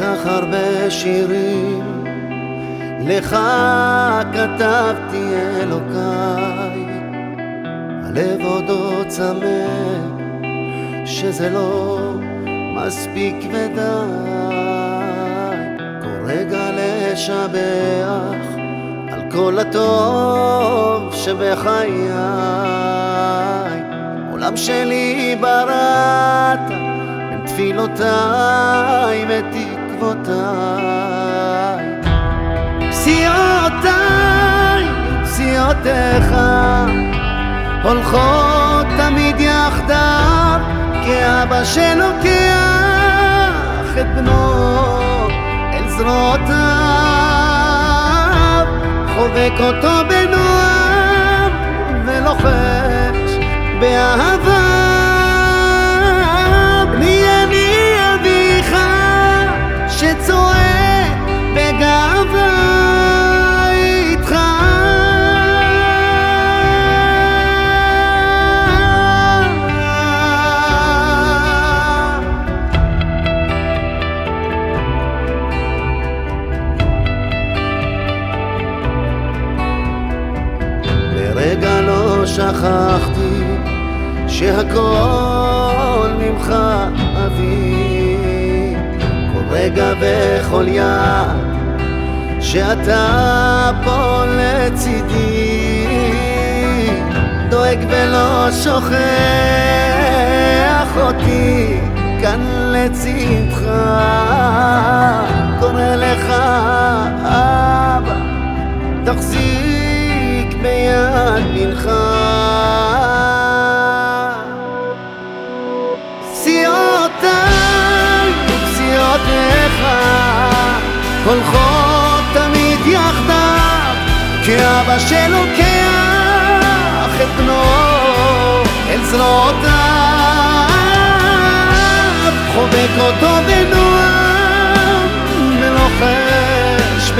כך הרבה שירים לך כתבתי אלוקיי. הלב עודו צמא שזה לא מספיק ודי כל רגע לשבח על כל הטוב שבחיי. עולם שלי בראת בין תפילותיי ותקוותיי. תקוותיי, פסיעותיי, פסיעותיך, הולכות תמיד יחדיו, כאבא שלוקח את בנו אל זרועותיו, חובק אותו בנועם ולוחש שכחתי שהכל ממך אבי. רגע וכל יד שאתה פה לצידי. דואג ולא שוכח אותי כאן לצדך. קורא לך הולכות תמיד יחדיו, כאבא שלוקח את בנו אל זרועותיו, חובק אותו בנועם ולוחש